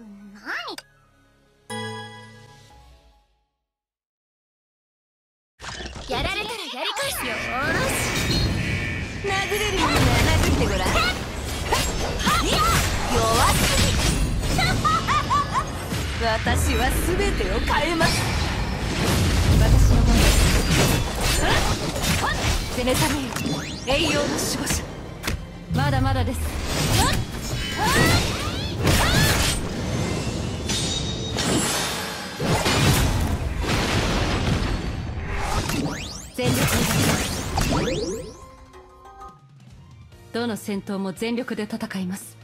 何やられたらやり返すよよし。殴れるような殴ってごらん。弱すぎ私は全てを変えます私の前です。ゼネタミン栄養の守護者。まだまだです。全力でどの戦闘も全力で戦います。